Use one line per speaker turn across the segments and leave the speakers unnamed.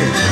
네.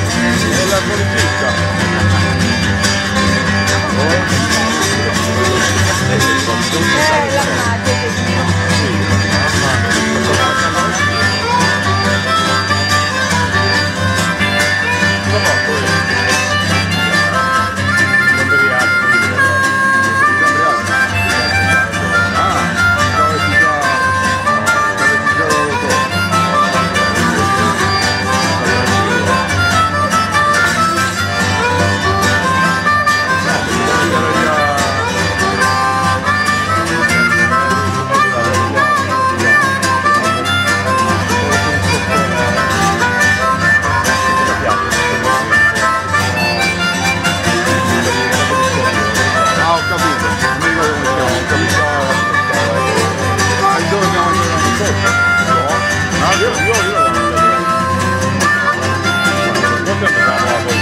有有有点往这边。我怎么着啊？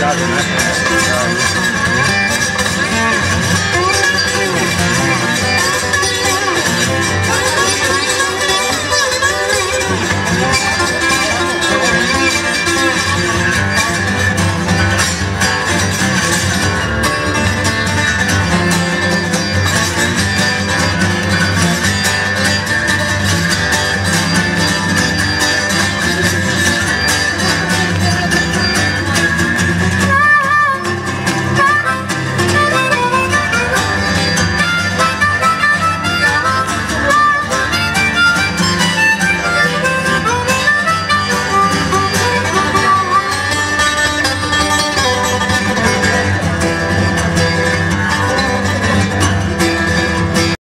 Yeah.